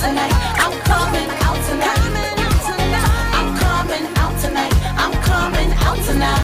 tonight.